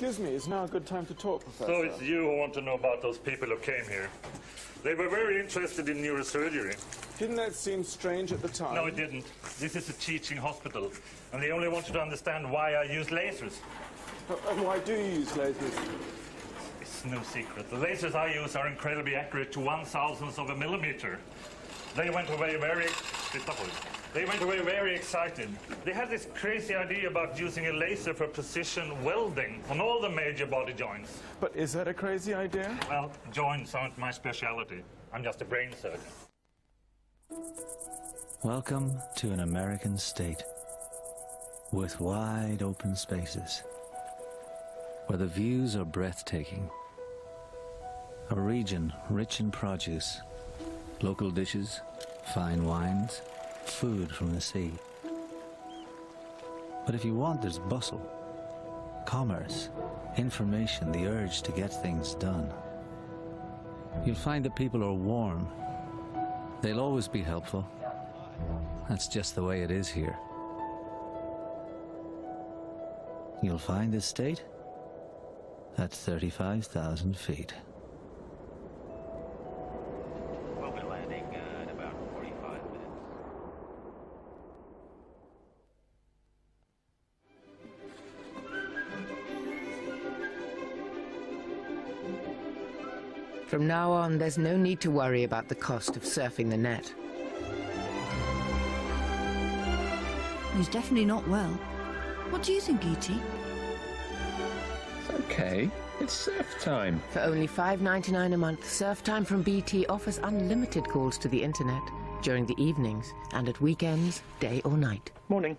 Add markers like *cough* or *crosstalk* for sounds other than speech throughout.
Excuse me, is now a good time to talk, Professor? So it's you who want to know about those people who came here. They were very interested in neurosurgery. Didn't that seem strange at the time? No, it didn't. This is a teaching hospital, and they only wanted to understand why I use lasers. Uh, And why do you use lasers? It's no secret. The lasers I use are incredibly accurate to one thousandth of a millimeter. They went away very... They went away very excited. They had this crazy idea about using a laser for precision welding on all the major body joints. But is that a crazy idea? Well, joints aren't my specialty. I'm just a brain surgeon. Welcome to an American state with wide open spaces where the views are breathtaking. A region rich in produce, local dishes, fine wines, food from the sea. But if you want, there's bustle, commerce, information, the urge to get things done. You'll find that people are warm. They'll always be helpful. That's just the way it is here. You'll find this state at 35,000 feet. From now on, there's no need to worry about the cost of surfing the net. He's definitely not well. What do you think, E.T.? It's okay. It's surf time. For only $5.99 a month, Surf Time from BT offers unlimited calls to the internet during the evenings and at weekends, day or night. Morning.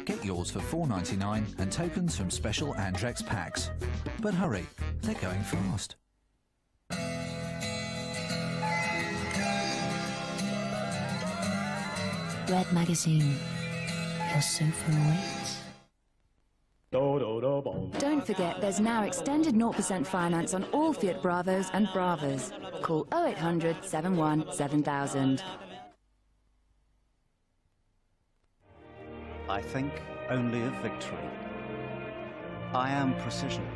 Get yours for $4.99 and tokens from special Andrex packs. But hurry, they're going fast. Red Magazine. Your sofa awaits. Don't forget, there's now extended 0% finance on all Fiat Bravos and Bravas. Call 0800 71 7000. I think only of victory. I am precision.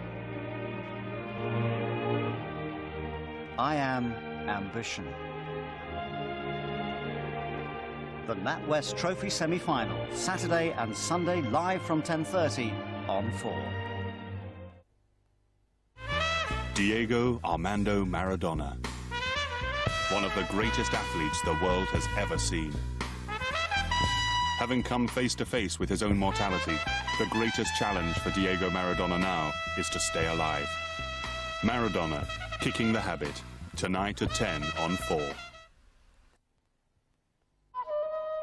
I am ambition. The NatWest Trophy semi-final, Saturday and Sunday live from 10.30 on 4. Diego Armando Maradona. One of the greatest athletes the world has ever seen. Having come face to face with his own mortality, the greatest challenge for Diego Maradona now is to stay alive. Maradona, Kicking the Habit, tonight at 10 on 4.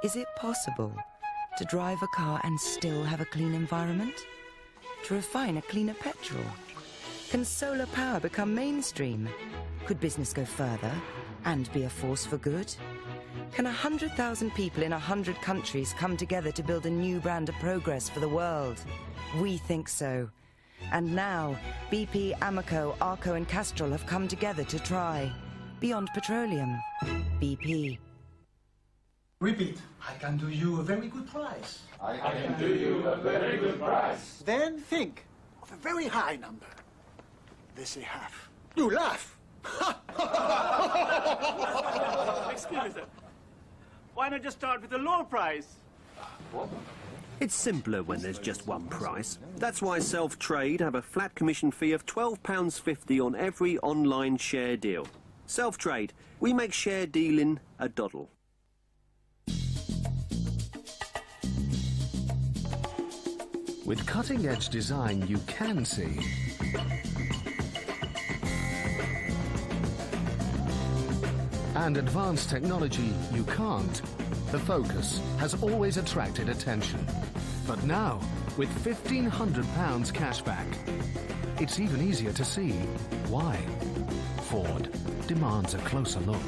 Is it possible to drive a car and still have a clean environment? To refine a cleaner petrol? Can solar power become mainstream? Could business go further and be a force for good? Can 100,000 people in 100 countries come together to build a new brand of progress for the world? We think so. And now, BP, Amoco, Arco, and Castrol have come together to try. Beyond Petroleum. BP. Repeat. I can do you a very good price. I can do you a very good price. Then think of a very high number. They say half. You laugh. *laughs* Excuse me. Why not just start with a lower price? It's simpler when there's just one price. That's why Self Trade have a flat commission fee of £12.50 on every online share deal. Self Trade, we make share dealing a doddle. With cutting edge design you can see. And advanced technology you can't, the Focus has always attracted attention. But now, with £1,500 cashback, it's even easier to see why. Ford demands a closer look.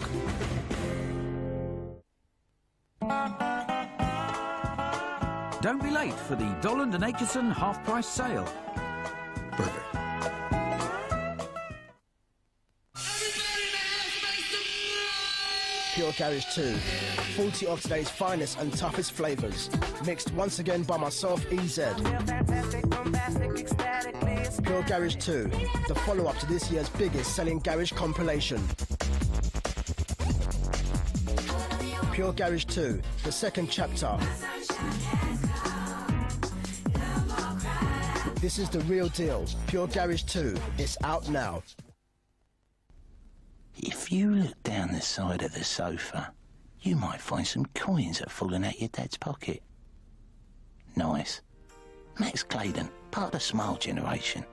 Don't be late for the Dollond and Aitchison half-price sale. Pure Garage 2. 40 of today's finest and toughest flavors. Mixed once again by myself, EZ. Pure Garage 2. The follow-up to this year's biggest selling garage compilation. Pure Garage 2. The second chapter. This is the real deal. Pure Garage 2. It's out now. If you look down the side of the sofa, you might find some coins that have fallen out of your dad's pocket. Nice. Max Claydon, part of the Smile generation.